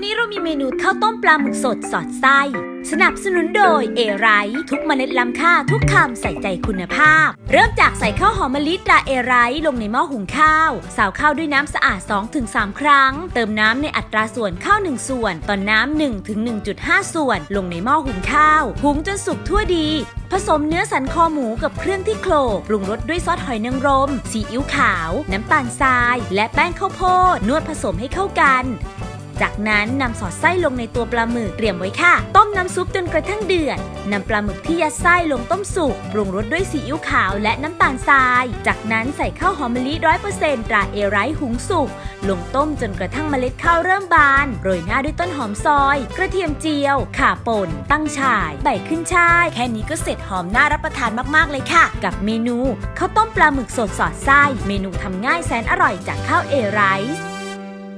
วันนี้เรามีเมนูข้าวต้มปลาหมึกสดสอดไส้ สนับสนุนโดยเอไรทุกเมล็ดล้ำค่าทุกคำใส่ใจคุณภาพ เริ่มจากใส่ข้าวหอมมะลิตราเอไรลงในหม้อหุงข้าวสาวข้าวด้วยน้ำสะอาด 2-3 ครั้ง เติมน้ำในอัตราส่วนข้าว 1 ส่วน ต่อนน้ำ1ถึง1.5 ส่วน ลงในหม้อหุงข้าวหุงจนสุกทั่วดี ผสมเนื้อสันคอหมูกับเครื่องที่โขลกปรุงรสด้วยซอสหอยนางรมซีอิ๊วขาว น้ำตาลทราย และแป้งข้าวโพดนวดผสมให้เข้ากัน จากนั้นนำสอดไส้ลงในตัวปลาหมึกเตรียมไว้ค่ะ ต้มน้ำซุปจนกระทั่งเดือดนำปลาหมึกที่ยัดไส้ลงต้มสุกปรุงรสด้วยซีอิ๊วขาวและน้ำตาลทราย จากนั้นใส่ข้าวหอมมะลิร้อยเปอร์เซ็นต์ตราเอไรหุงสุกลงต้มจนกระทั่งเมล็ดข้าวเริ่มบาน โรยหน้าด้วยต้นหอมซอย กระเทียมเจียว ข่าป่น ตั้งฉ่าย ใบขึ้นช่าย แค่นี้ก็เสร็จหอมน่ารับประทานมากๆเลยค่ะ กับเมนูข้าวต้มปลาหมึกสดสอดไส้ เมนูทำง่ายแสนอร่อยจากข้าวเอไรซ์